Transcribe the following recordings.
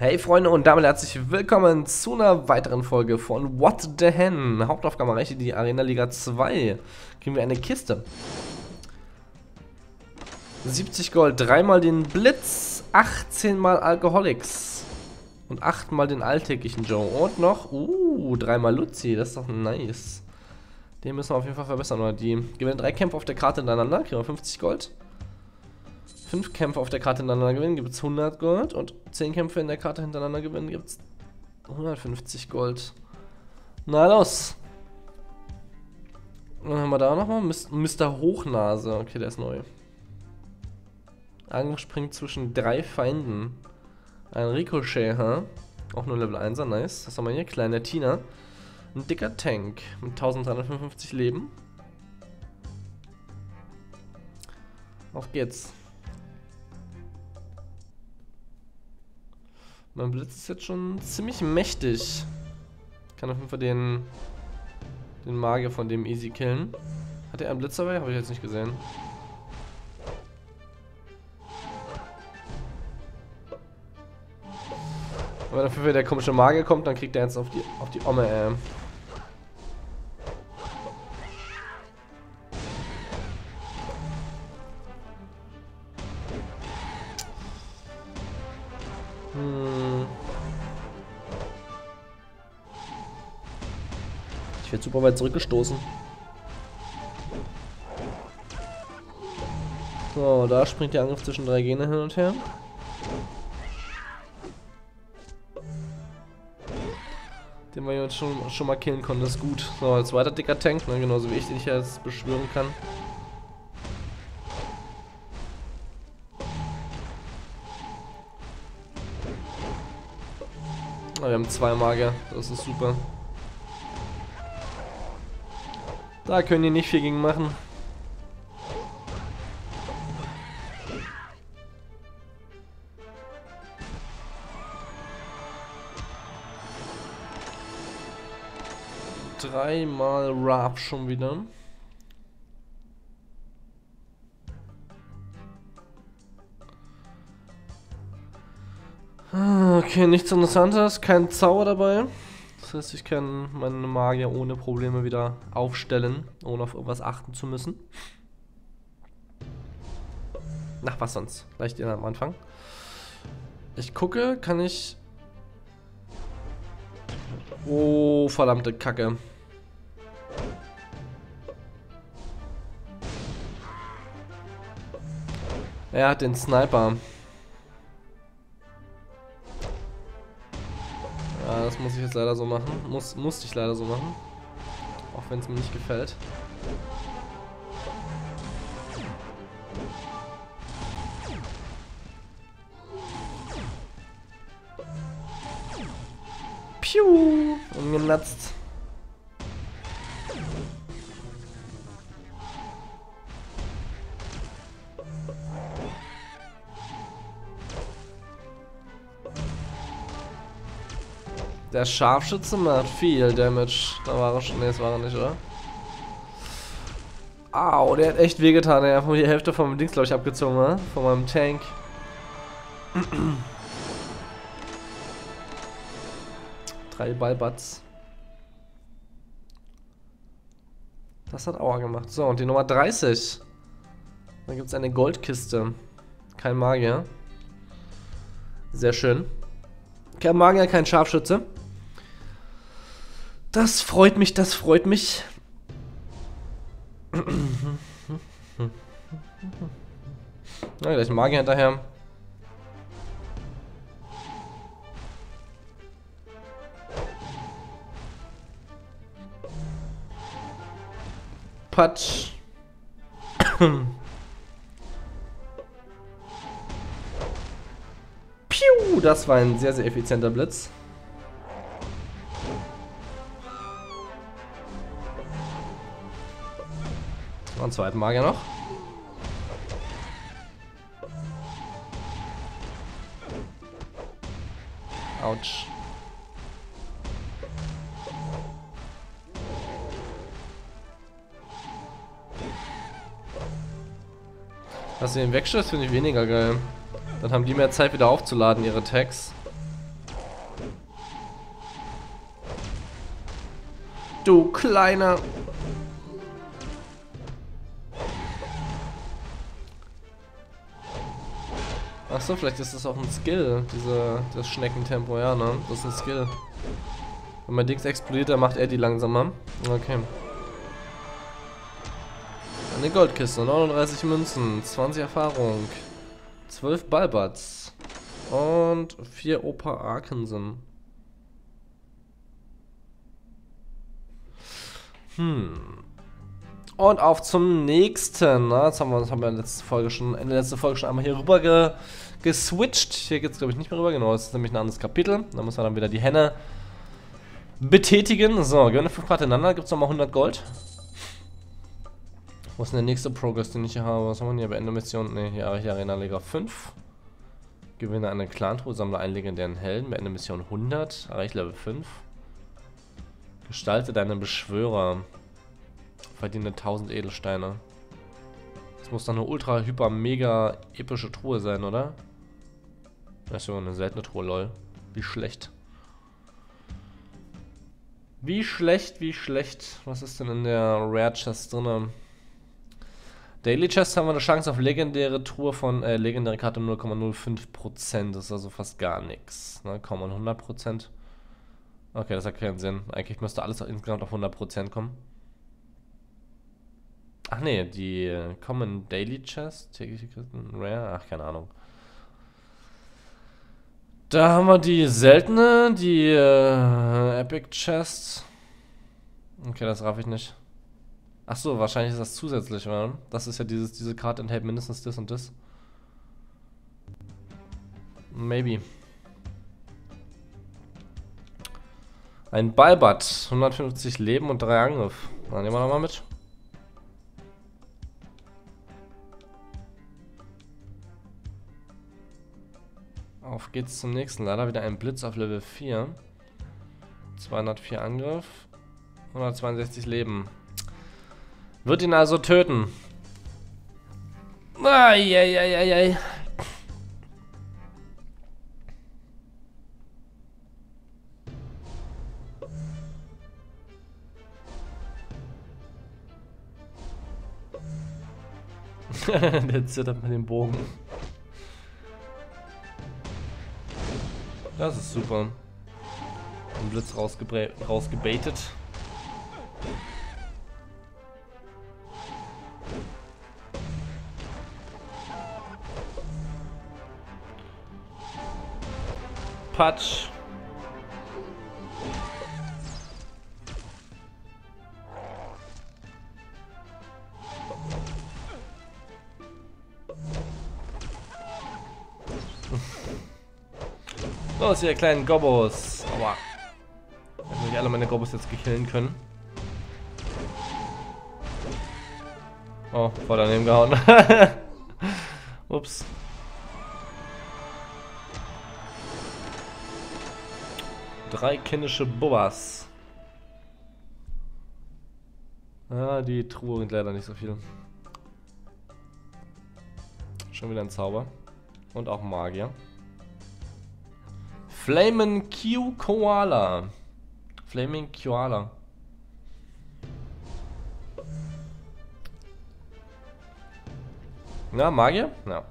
Hey Freunde und damit herzlich willkommen zu einer weiteren Folge von What the Hen. Hauptaufgabe reiche die Arena Liga 2. Kriegen wir eine Kiste. 70 Gold, dreimal den Blitz, 18 mal Alkoholics und 8 mal den alltäglichen Joe. Und noch, uh, dreimal Luzi, das ist doch nice. Den müssen wir auf jeden Fall verbessern, oder? Die gewinnen drei Kämpfe auf der Karte hintereinander, kriegen wir 50 Gold. 5 Kämpfe auf der Karte hintereinander gewinnen, gibt es 100 Gold. Und 10 Kämpfe in der Karte hintereinander gewinnen, gibt es 150 Gold. Na los! Dann haben wir da nochmal Mr. Hochnase. Okay, der ist neu. Anspringt zwischen drei Feinden. Ein Ricochet, ha? Auch nur Level 1er, nice. Was haben wir hier? Kleiner Tina. Ein dicker Tank mit 1355 Leben. Auf geht's. Mein Blitz ist jetzt schon ziemlich mächtig. Kann auf jeden Fall den, den Magier von dem easy killen. Hat er einen Blitz dabei? Habe ich jetzt nicht gesehen. Aber dafür, wenn der komische Magier kommt, dann kriegt er jetzt auf die, auf die Omme, ey. Ich werde super weit zurückgestoßen. So, da springt der Angriff zwischen drei Gene hin und her. Den wir jetzt schon, schon mal killen konnten, das ist gut. So, als weiter dicker Tank, ne, genauso wie ich, den ich jetzt beschwören kann. wir haben zwei Magier, das ist super. Da können die nicht viel gegen machen. Dreimal Rap schon wieder. Ah, okay, nichts interessantes, kein Zauber dabei. Das heißt, ich kann meine Magier ohne Probleme wieder aufstellen, ohne auf irgendwas achten zu müssen. Na, was sonst? Leicht am Anfang. Ich gucke, kann ich... Oh, verdammte Kacke. Er hat den Sniper. Das muss ich jetzt leider so machen. Muss, musste ich leider so machen. Auch wenn es mir nicht gefällt. Der Scharfschütze macht viel Damage. Da war er schon. Ne, das war er nicht, oder? Au, der hat echt wehgetan. Er hat die Hälfte vom Dings, glaube ich, abgezogen, ne? Von meinem Tank. Drei Ballbats. Das hat Aua gemacht. So, und die Nummer 30. Da gibt es eine Goldkiste. Kein Magier. Sehr schön. Kein Magier, kein Scharfschütze. Das freut mich, das freut mich. Na, gleich Magier hinterher. Patsch. Piu, das war ein sehr, sehr effizienter Blitz. Noch einen zweiten Magier noch. Autsch. Dass sie den wegschießt, finde ich weniger geil. Dann haben die mehr Zeit wieder aufzuladen, ihre Tags. Du kleiner Achso, vielleicht ist das auch ein Skill, diese, das Schneckentempo, ja, ne? Das ist ein Skill. Wenn mein Dings explodiert, dann macht er die langsamer. Okay. Eine Goldkiste, 39 Münzen, 20 Erfahrung, 12 Balbats und 4 Opa Arkensen. Hm. Und auf zum nächsten. Ne? Das haben wir, das haben wir in der letzten Folge schon, in der letzten Folge schon einmal hier rüber ge, geswitcht. Hier geht es, glaube ich, nicht mehr rüber. Genau, das ist nämlich ein anderes Kapitel. Da müssen wir dann wieder die Henne betätigen. So, gewinne 5 Grad ineinander. Gibt es nochmal 100 Gold. Wo ist denn der nächste Progress, den ich hier habe? Was haben wir hier? Beende Mission. Ne, hier erreiche Arena Leger 5. Gewinne eine Clan-Truhe, sammle einen legendären Helden. Beende Mission 100. Erreiche Level 5. Gestalte deinen Beschwörer. Verdiene 1000 Edelsteine. Das muss dann eine ultra, hyper, mega epische Truhe sein, oder? Das ist ja eine seltene Truhe, lol. Wie schlecht. Wie schlecht, wie schlecht. Was ist denn in der Rare Chest drin? Daily Chest haben wir eine Chance auf legendäre Truhe von, äh, legendäre Karte 0,05%. Das ist also fast gar nichts. Ne, kaum 100%. Okay, das hat keinen Sinn. Eigentlich müsste alles insgesamt auf 100% kommen. Ach nee, die Common Daily Chest, tägliche Christen, Rare, ach keine Ahnung. Da haben wir die seltene, die äh, Epic Chest. Okay, das raff ich nicht. Ach so, wahrscheinlich ist das zusätzlich, oder? Das ist ja dieses, diese Karte enthält mindestens das und das. Maybe. Ein Balbat, 150 Leben und 3 Angriff. Dann nehmen wir nochmal mit. Auf geht's zum nächsten. Leider wieder ein Blitz auf Level 4. 204 Angriff. 162 Leben. Wird ihn also töten. Eieieiei. Der zittert mit dem Bogen. Das ist super. Ein Blitz rausgebaitet. Patsch. Los, ihr kleinen Gobos. Aua. Wenn nicht alle meine Gobos jetzt gekillen können. Oh, voll daneben gehauen. Ups. Drei kindische Bobbas. Ah, die Truhe bringt leider nicht so viel. Schon wieder ein Zauber. Und auch Magier. Flamen Q Koala. Flaming Koala. Na, Magier? Ja.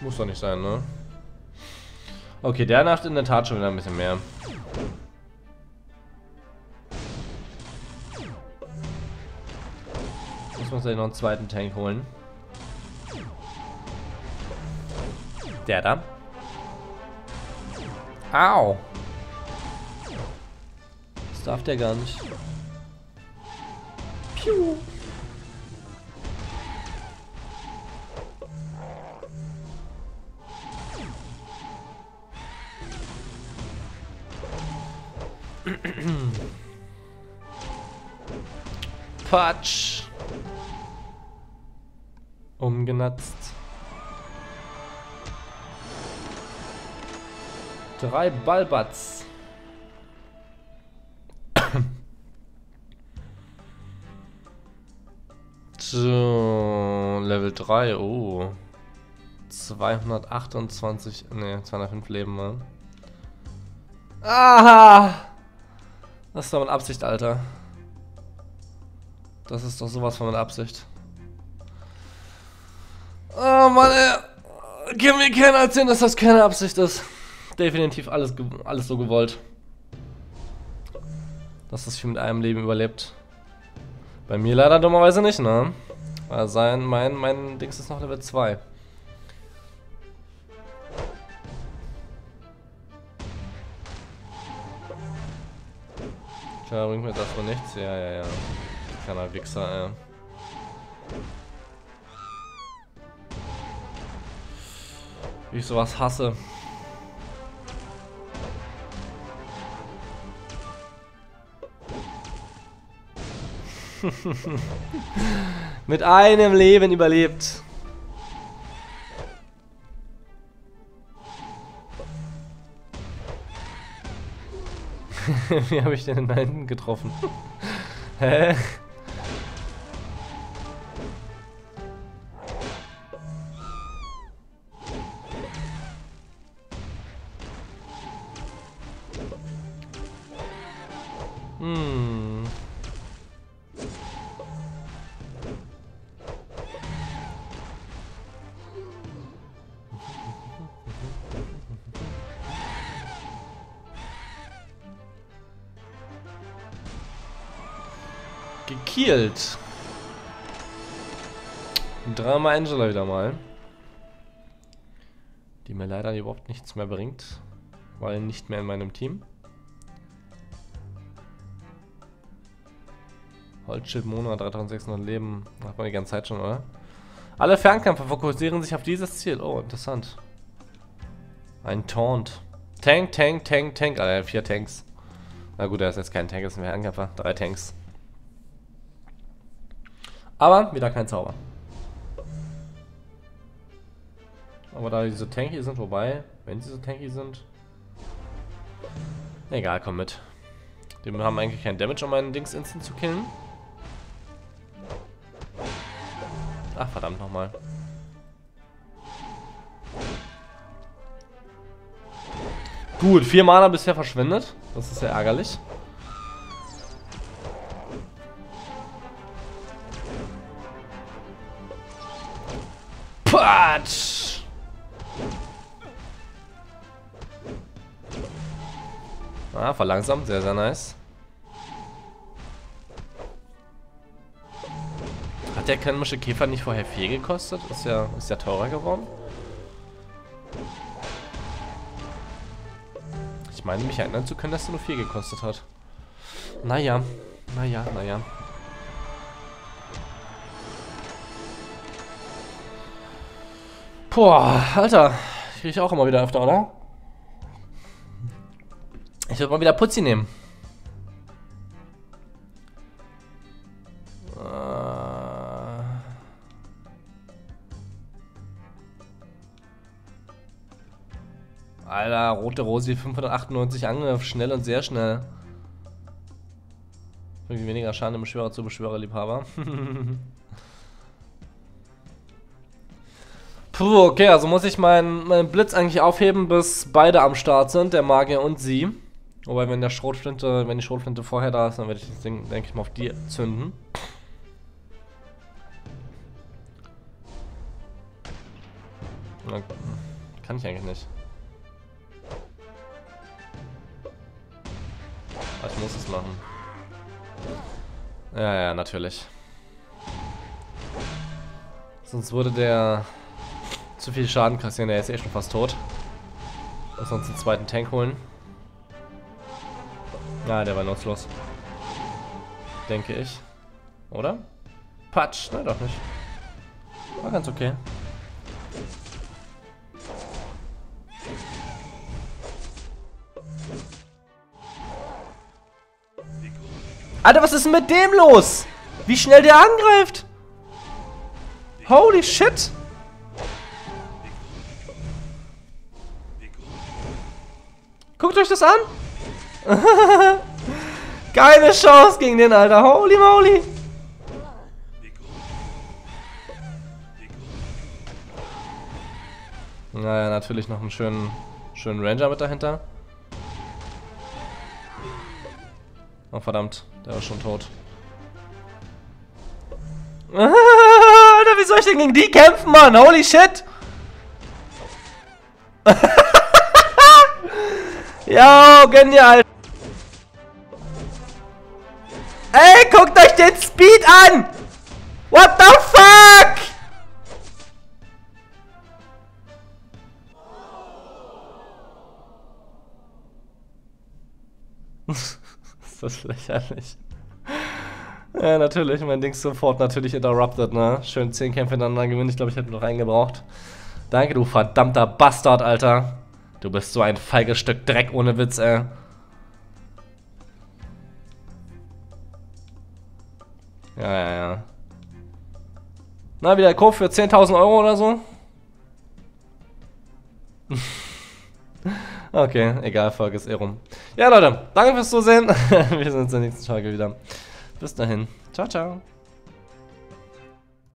Muss doch nicht sein, ne? Okay, der nervt in der Tat schon wieder ein bisschen mehr. Muss man sich noch einen zweiten Tank holen. Der da. Au. Das darf der gar nicht. Piu. Patsch. Umgenatzt. Drei Balbats. so, Level 3, oh. 228, ne, 205 Leben, ne? Aha! Das ist doch mit Absicht, Alter. Das ist doch sowas von mit Absicht. Oh Mann, ey. Gib mir keiner erzählen, dass das keine Absicht ist. Definitiv alles, alles so gewollt. Dass das Spiel mit einem Leben überlebt. Bei mir leider dummerweise nicht, ne? Weil sein, mein, mein Dings ist noch Level 2. Tja, bringt mir das wohl nichts. Ja, ja, ja. Kleiner Wichser, ey. Wie ich sowas hasse. Mit einem Leben überlebt. Wie habe ich denn da hinten getroffen? Hä? Gekielt. Drama Angela wieder mal. Die mir leider überhaupt nichts mehr bringt. Weil nicht mehr in meinem Team. Holzschild Mona, 3600 Leben. Macht man die ganze Zeit schon, oder? Alle Fernkämpfer fokussieren sich auf dieses Ziel. Oh, interessant. Ein Taunt. Tank, Tank, Tank, Tank. Alter, vier Tanks. Na gut, er ist jetzt kein Tank, ist ein Fernkämpfer. Drei Tanks. Aber wieder kein Zauber. Aber da diese tanky sind, wobei, wenn sie so tanky sind. Egal, komm mit. Die haben eigentlich kein Damage, um meinen Dings instant zu killen. Ach, verdammt nochmal. Gut, vier Mana bisher verschwendet. Das ist sehr ärgerlich. Patsch! Ah, verlangsamt, sehr, sehr nice. Hat der klemmische Käfer nicht vorher 4 gekostet? Ist ja, ist ja teurer geworden. Ich meine mich erinnern zu können, dass er nur 4 gekostet hat. Naja, naja, naja. Boah, Alter. Ich auch immer wieder öfter, oder? Ich würde mal wieder Putzi nehmen. Äh. Alter, rote Rosi 598 Angriff, schnell und sehr schnell. Irgendwie weniger Schaden im Beschwörer zu Beschwörerliebhaber. Puh, okay, also muss ich meinen mein Blitz eigentlich aufheben, bis beide am Start sind, der Magier und sie. Wobei, wenn der Schrotflinte, wenn die Schrotflinte vorher da ist, dann werde ich das Ding, denke ich mal, auf die zünden. Kann ich eigentlich nicht. Aber ich muss es machen. Ja, ja, natürlich. Sonst würde der zu viel Schaden kassieren. Der ist eh schon fast tot. Lass uns den zweiten Tank holen. Ja, der war nutzlos. Denke ich. Oder? Patsch, nein doch nicht. War ganz okay. Alter, was ist denn mit dem los? Wie schnell der angreift? Holy shit! Guckt euch das an! Keine Chance gegen den, Alter. Holy moly! Naja, natürlich noch einen schönen, schönen Ranger mit dahinter. Oh, verdammt. Der war schon tot. Alter, wie soll ich denn gegen die kämpfen, Mann? Holy shit! Yo, genial! Ey, guckt euch den Speed an! What the fuck? ist das lächerlich. Ja, natürlich. Mein Ding sofort natürlich interrupted, ne? Schön 10 Kämpfe hintereinander gewinnen. Ich glaube, ich hätte noch einen gebraucht. Danke, du verdammter Bastard, Alter. Du bist so ein feiges Stück Dreck ohne Witz, ey. Ja, ja, ja. Na, wieder Kauf für 10.000 Euro oder so? okay, egal, Folge ist eh rum. Ja, Leute, danke fürs Zusehen. Wir sehen uns in der nächsten Folge wieder. Bis dahin. Ciao, ciao.